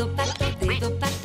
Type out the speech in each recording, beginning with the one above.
dedo, pato, dedo, pato.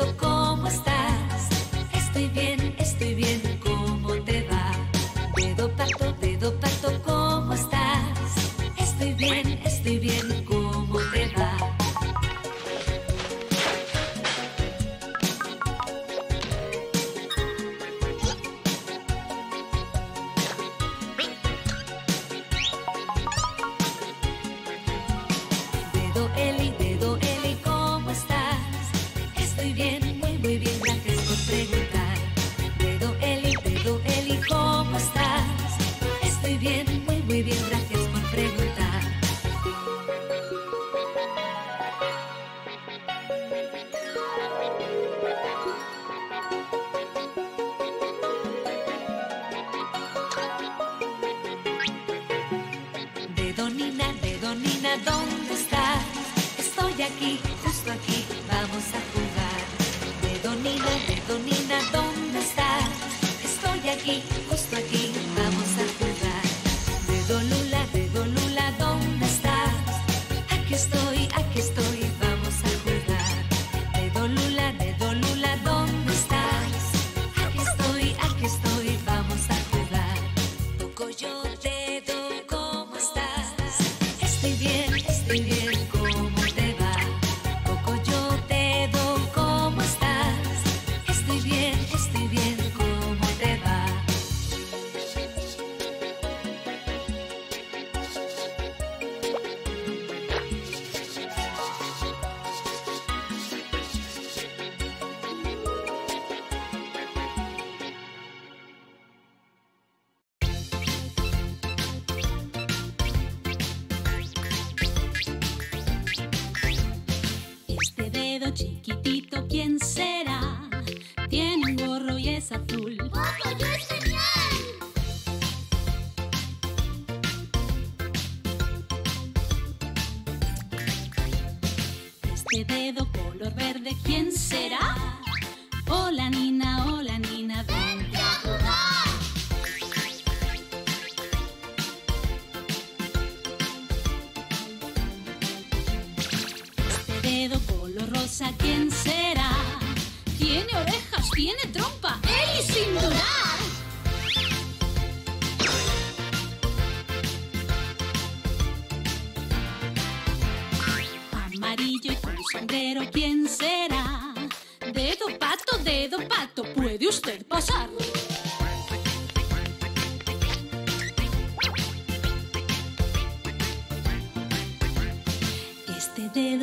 dónde estás. Estoy aquí, justo aquí.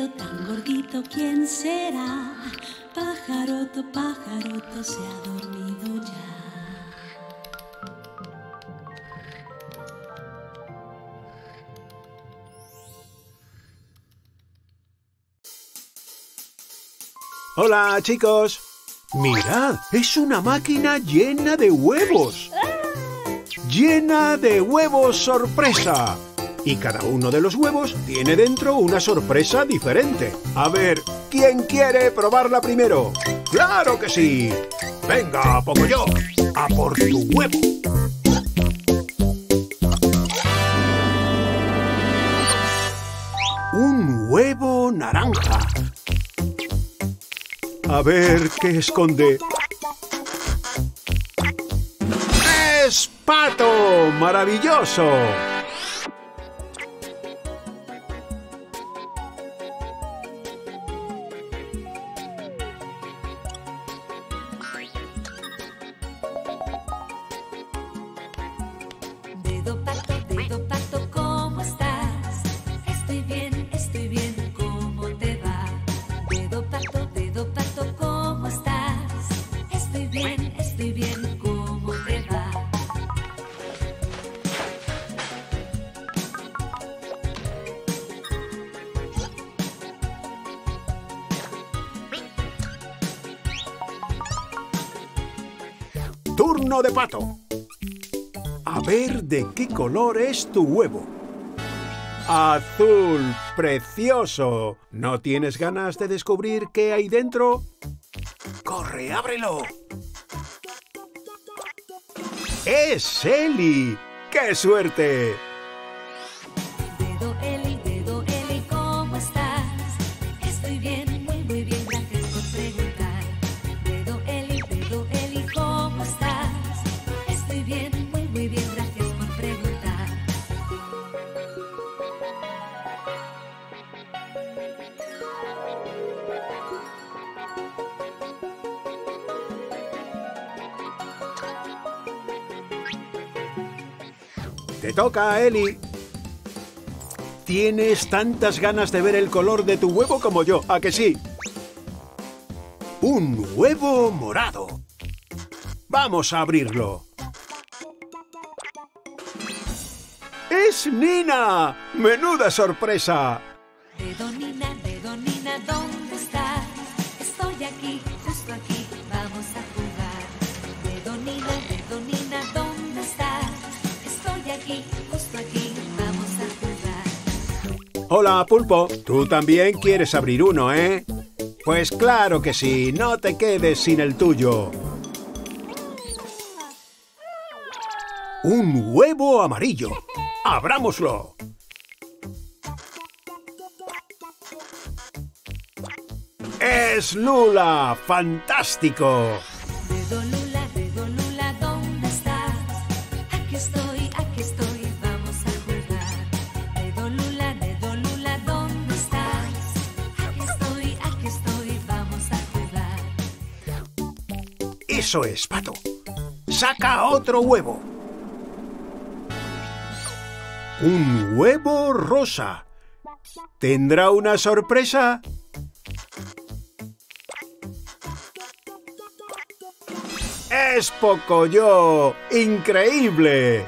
tan gordito, ¿quién será? Pajaroto, pajaroto, se ha dormido ya. Hola chicos. Mirad, es una máquina llena de huevos. Ah. Llena de huevos sorpresa. Y cada uno de los huevos tiene dentro una sorpresa diferente. A ver, ¿quién quiere probarla primero? ¡Claro que sí! Venga, pongo yo. A por tu huevo. Un huevo naranja. A ver qué esconde. ¡Es pato! ¡Maravilloso! de pato. A ver de qué color es tu huevo. ¡Azul! ¡Precioso! ¿No tienes ganas de descubrir qué hay dentro? ¡Corre, ábrelo! ¡Es Eli! ¡Qué suerte! Te toca, Eli. Tienes tantas ganas de ver el color de tu huevo como yo, ¿a que sí? Un huevo morado. Vamos a abrirlo. ¡Es Nina! ¡Menuda sorpresa! Hola, pulpo. Tú también quieres abrir uno, ¿eh? Pues claro que sí, no te quedes sin el tuyo. Un huevo amarillo. ¡Abrámoslo! ¡Es Lula! ¡Fantástico! Eso es, pato. Saca otro huevo. Un huevo rosa. ¿Tendrá una sorpresa? ¡Es Pocoyo! ¡Increíble!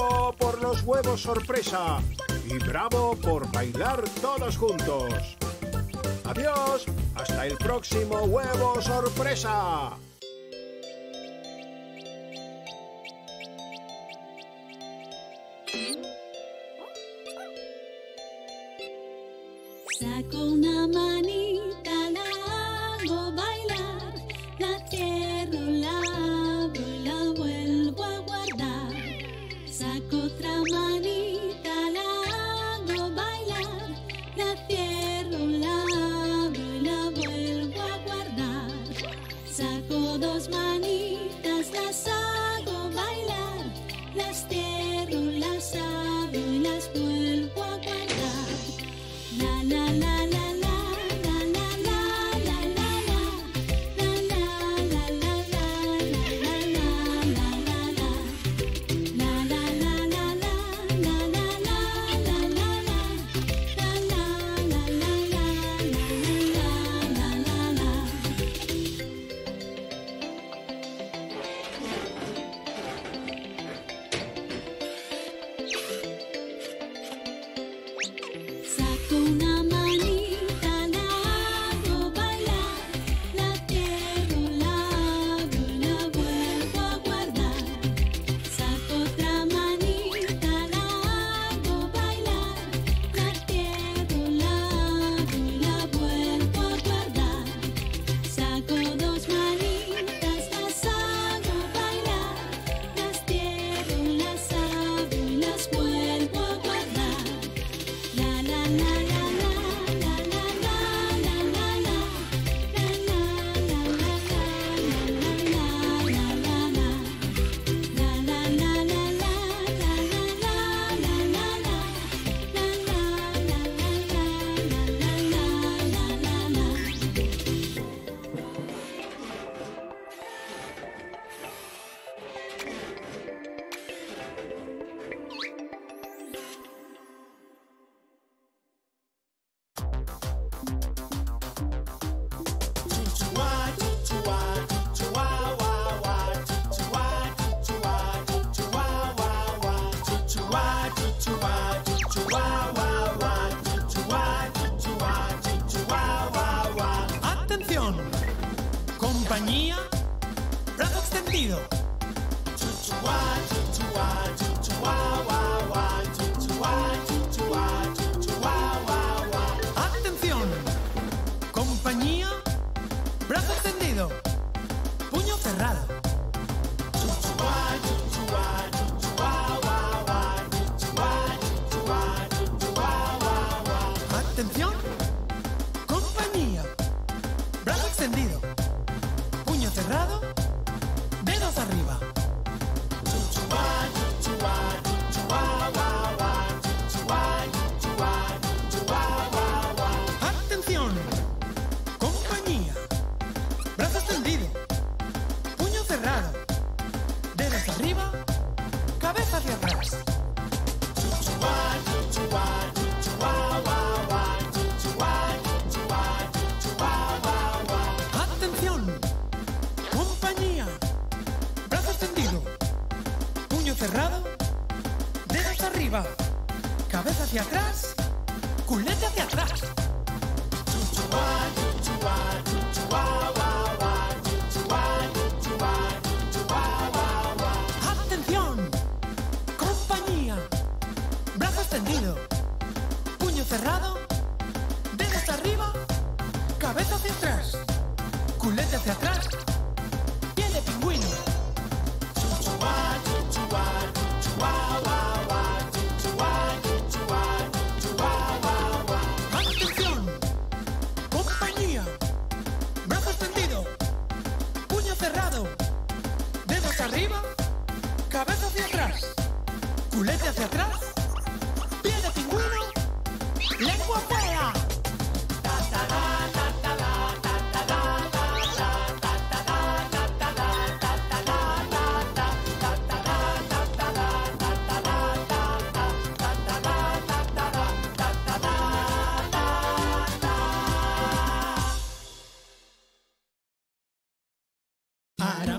Bravo por los huevos sorpresa y bravo por bailar todos juntos. Adiós, hasta el próximo huevo sorpresa.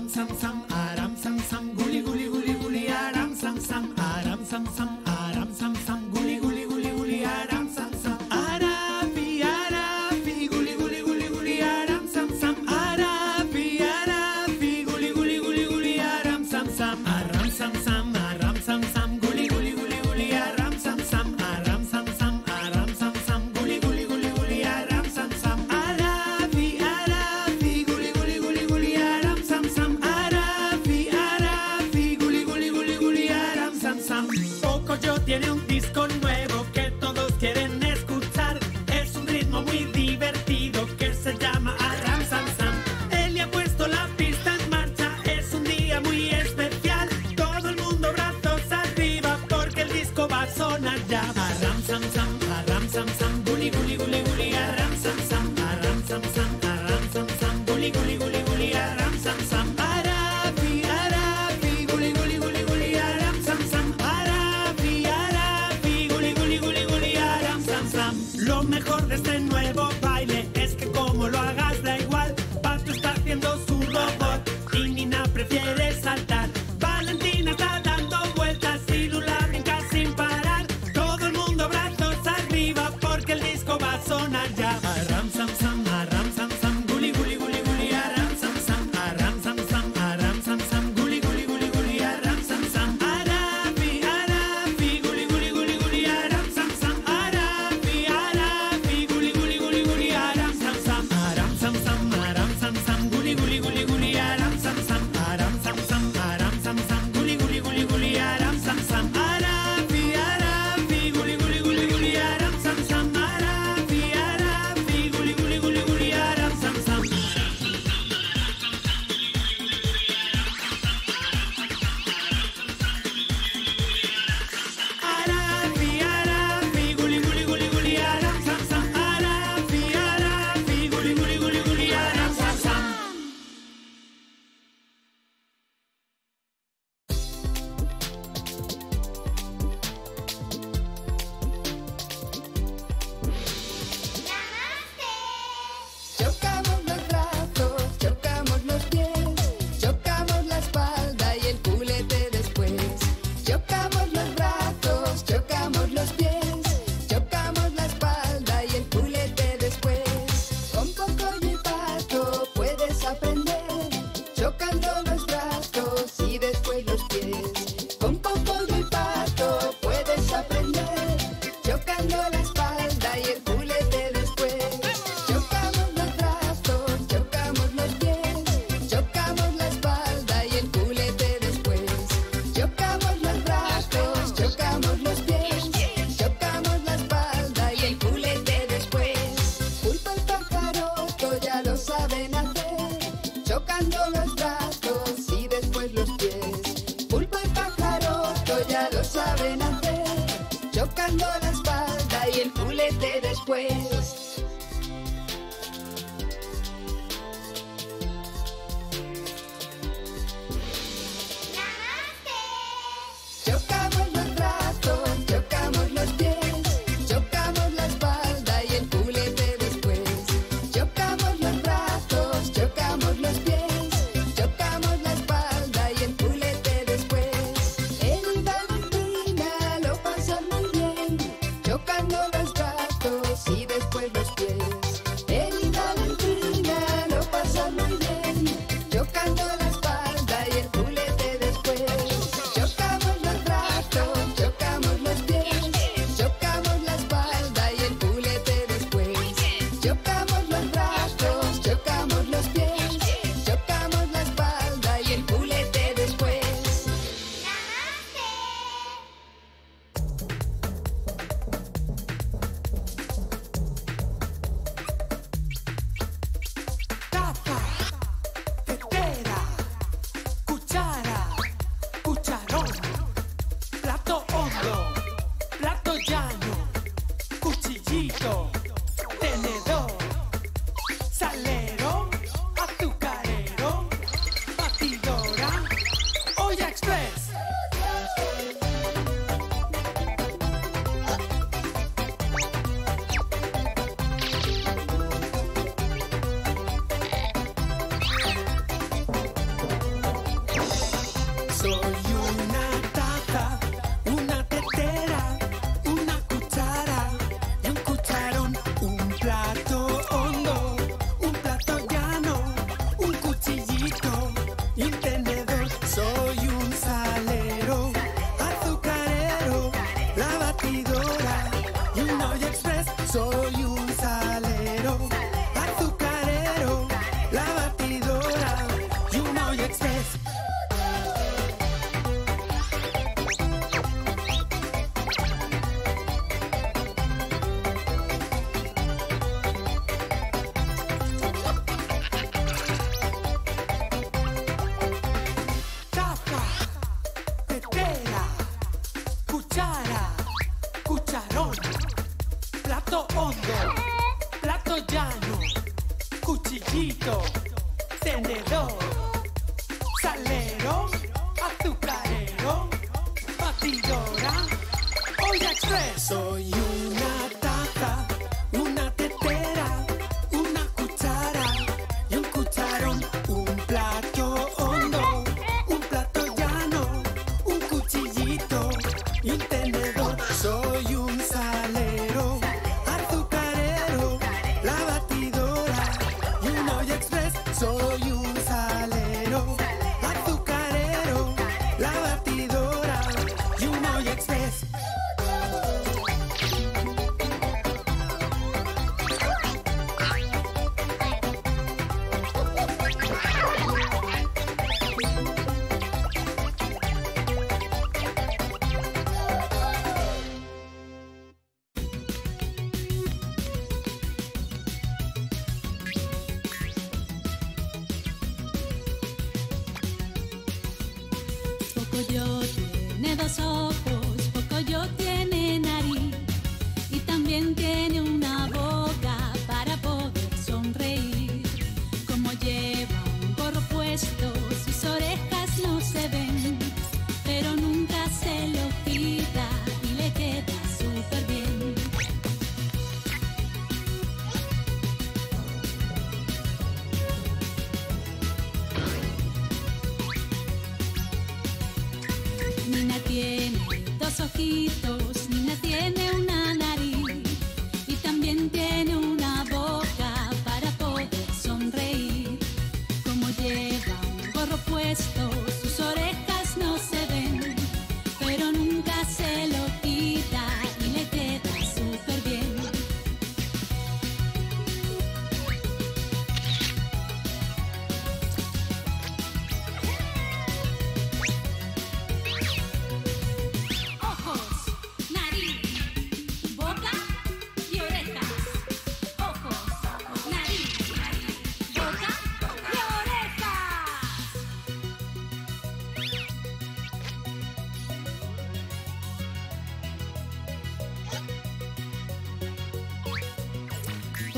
Some, some, some. I sam sam, guli guli guli guli, aram sam sam, aram sam sam, aram sam sam, guli guli guli guli, aram sam sam, arabi arabi, guli guli guli guli, aram sam sam, arabi arabi, guli guli guli guli, aram sam sam. Lo mejor de este nuevo amarran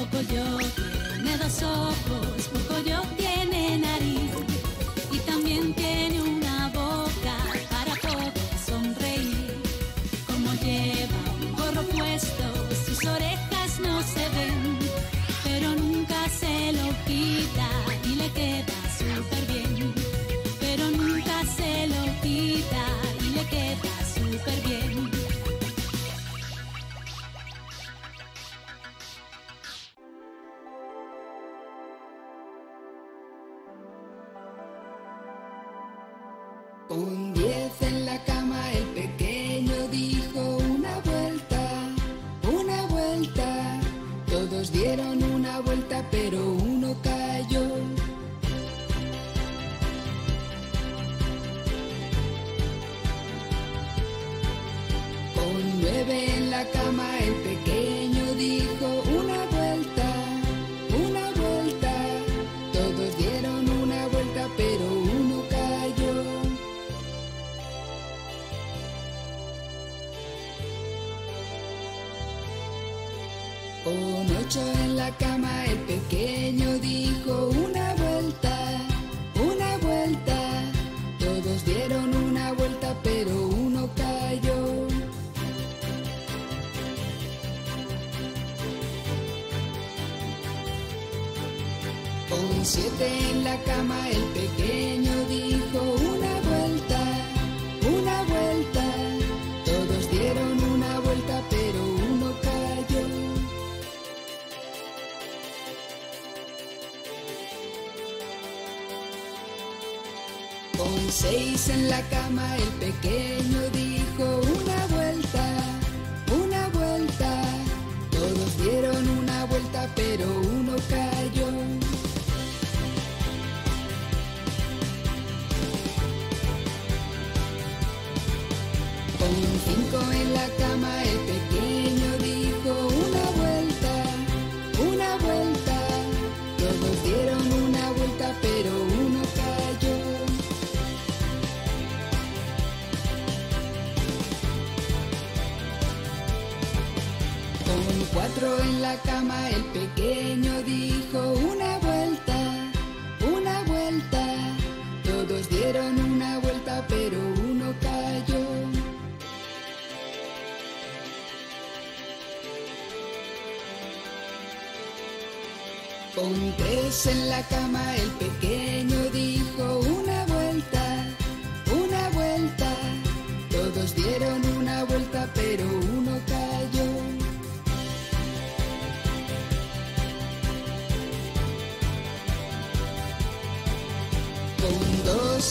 Mocoyo tiene dos ojos, Mocoyo tiene nariz. Y también tiene bebé en la cama, el pequeño dijo una siete en la cama el pequeño dijo una vuelta, una vuelta. Todos dieron una vuelta, pero uno cayó. Con seis en la cama el pequeño dijo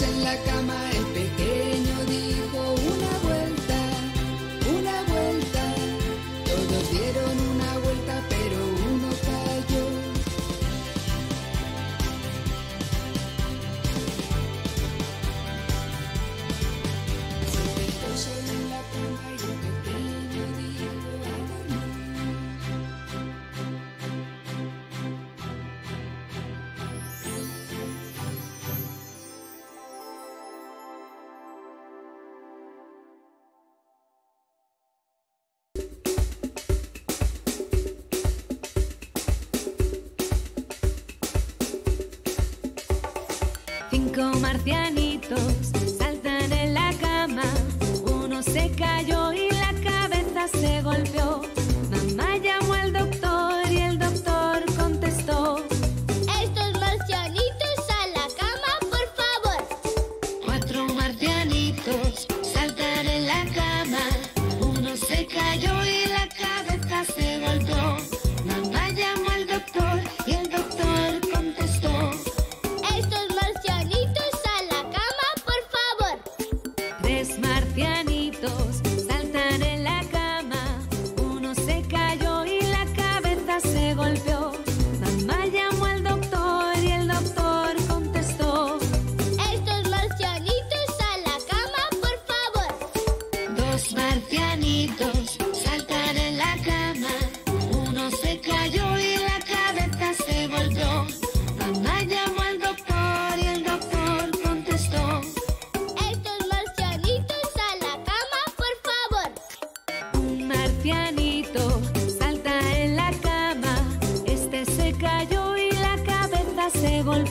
en la cama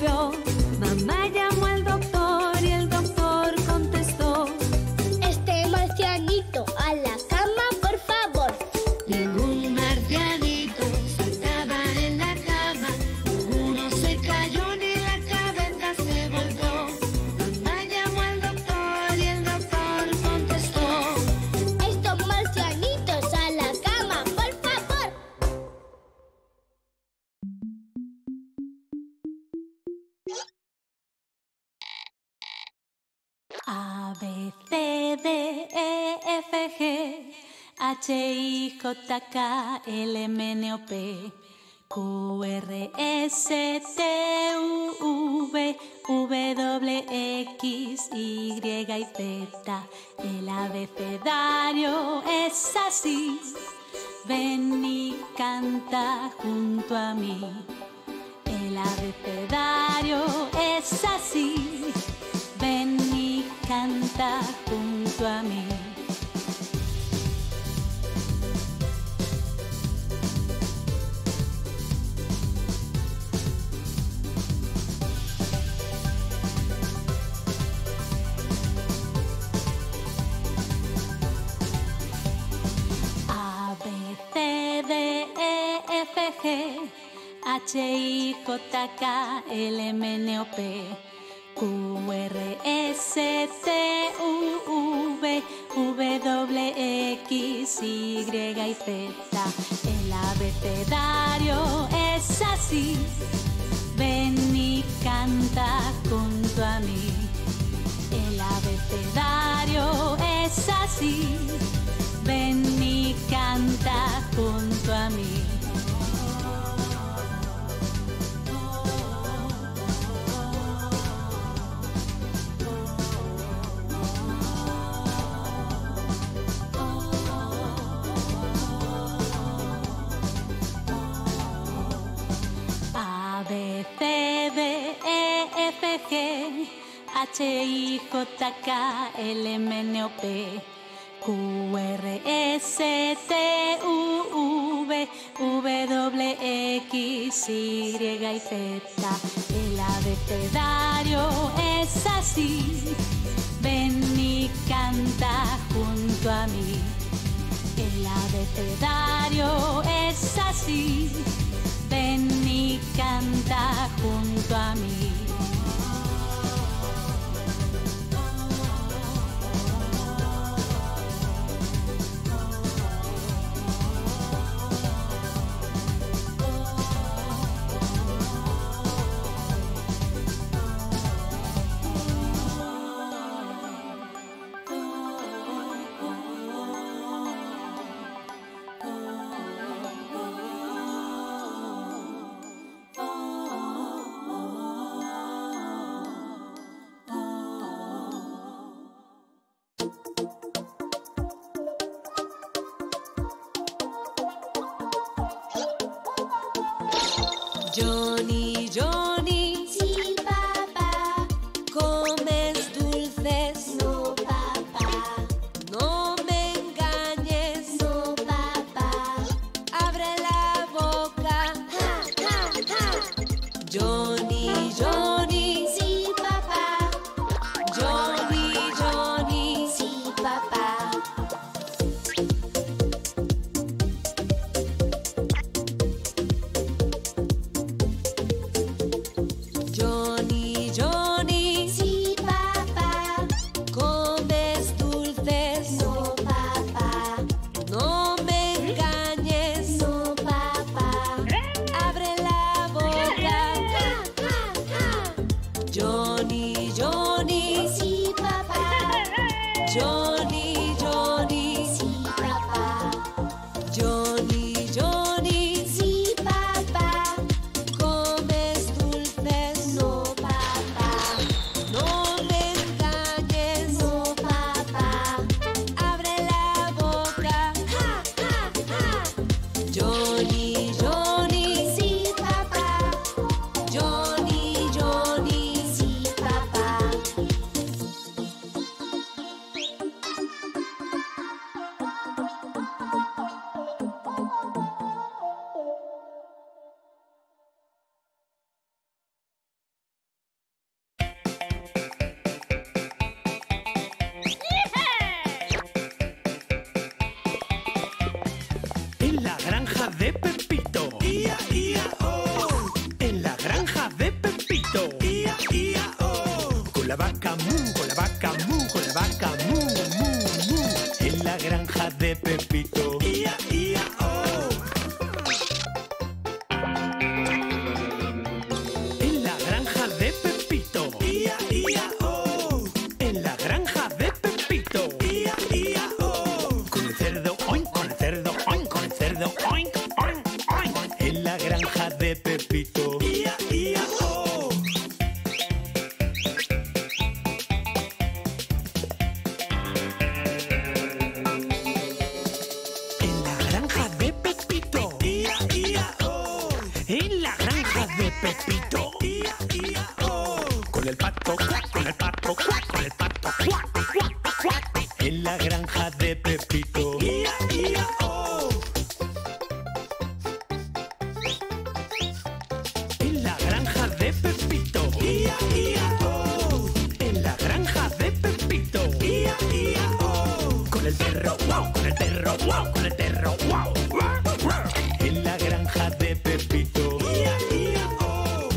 feel H-I-J-K-L-M-N-O-P. Q-R-S-T-U-V, W-X, Y y Z. El abecedario es así. Ven y canta junto a mí. El abecedario es así. Ven y canta junto a mí. H-I-J-K-L-M-N-O-P Q-R-S-T-U-V W-X, Y y Z. El abecedario es así. Ven y canta junto a mí. El abecedario es así. Ven y canta junto a mí. H-I-J-K-L-M-N-O-P. Q-R-S-T-U-V, W-X, Y y Z. El abecedario es así. Ven y canta junto a mí. El abecedario es así. Ven y canta junto a mí. granja de pe. Ia, ia, oh. En la granja de Pepito. Ia, ia, oh. Con el perro, wow, con el perro, wow, con el perro, wow. En la granja de Pepito. Ia, ia, oh.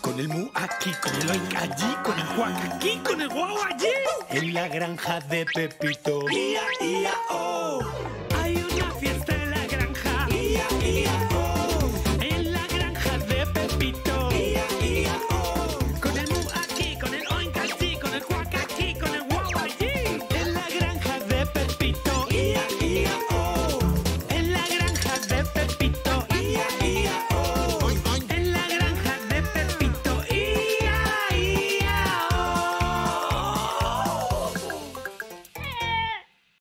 Con el mu aquí, con el oink allí, con el juan aquí, con el guau allí. En la granja de Pepito. Ia, ia, oh.